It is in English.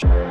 Sure.